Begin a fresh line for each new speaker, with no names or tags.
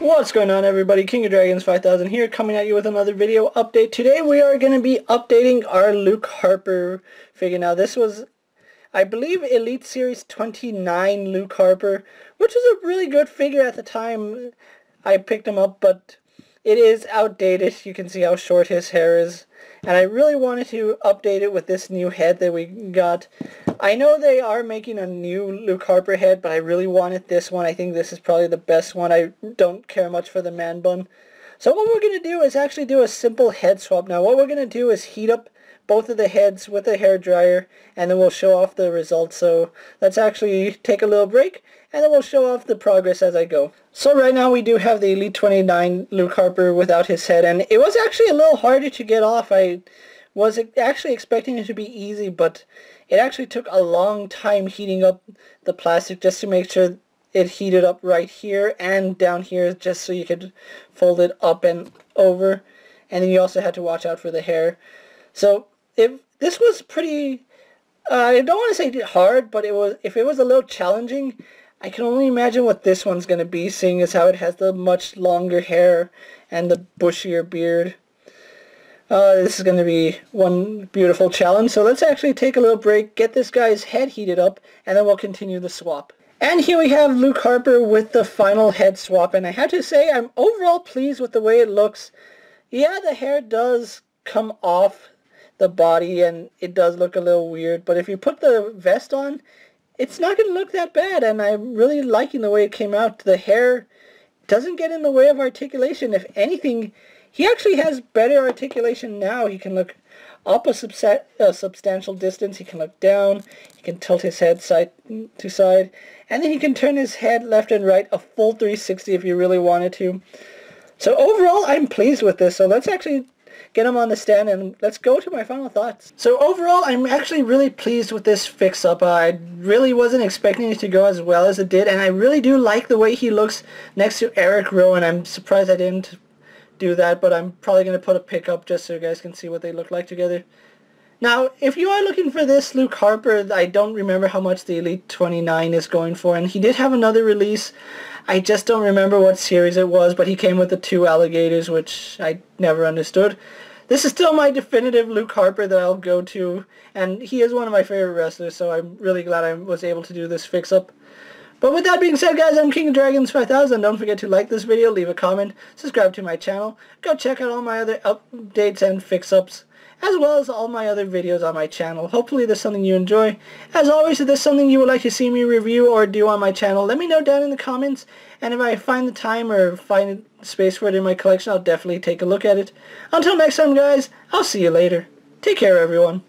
What's going on everybody? King of Dragons 5000 here coming at you with another video update. Today we are going to be updating our Luke Harper figure. Now this was, I believe, Elite Series 29 Luke Harper, which was a really good figure at the time I picked him up, but it is outdated. You can see how short his hair is. And I really wanted to update it with this new head that we got. I know they are making a new Luke Harper head, but I really wanted this one. I think this is probably the best one. I don't care much for the man bun. So what we're going to do is actually do a simple head swap. Now what we're going to do is heat up both of the heads with a hair dryer and then we'll show off the results. So let's actually take a little break and then we'll show off the progress as I go. So right now we do have the Elite 29 Luke Harper without his head and it was actually a little harder to get off. I was actually expecting it to be easy but it actually took a long time heating up the plastic just to make sure it heated up right here and down here just so you could fold it up and over and then you also had to watch out for the hair. So if this was pretty, uh, I don't want to say hard, but it was if it was a little challenging, I can only imagine what this one's going to be, seeing as how it has the much longer hair and the bushier beard. Uh, this is going to be one beautiful challenge, so let's actually take a little break, get this guy's head heated up, and then we'll continue the swap. And here we have Luke Harper with the final head swap, and I have to say I'm overall pleased with the way it looks. Yeah, the hair does come off the body and it does look a little weird. But if you put the vest on, it's not going to look that bad. And I'm really liking the way it came out. The hair doesn't get in the way of articulation. If anything, he actually has better articulation now. He can look up a, subset, a substantial distance. He can look down. He can tilt his head side to side. And then he can turn his head left and right a full 360 if you really wanted to. So overall, I'm pleased with this. So let's actually get them on the stand, and let's go to my final thoughts. So overall, I'm actually really pleased with this fix-up. I really wasn't expecting it to go as well as it did, and I really do like the way he looks next to Erick Rowan, and I'm surprised I didn't do that, but I'm probably going to put a pic up just so you guys can see what they look like together. Now, if you are looking for this Luke Harper, I don't remember how much the Elite 29 is going for, and he did have another release. I just don't remember what series it was, but he came with the two alligators, which I never understood. This is still my definitive Luke Harper that I'll go to, and he is one of my favorite wrestlers, so I'm really glad I was able to do this fix-up. But with that being said, guys, I'm King of Dragons 5000. Don't forget to like this video, leave a comment, subscribe to my channel, go check out all my other updates and fix-ups as well as all my other videos on my channel. Hopefully there's something you enjoy. As always, if there's something you would like to see me review or do on my channel, let me know down in the comments, and if I find the time or find space for it in my collection, I'll definitely take a look at it. Until next time, guys, I'll see you later. Take care, everyone.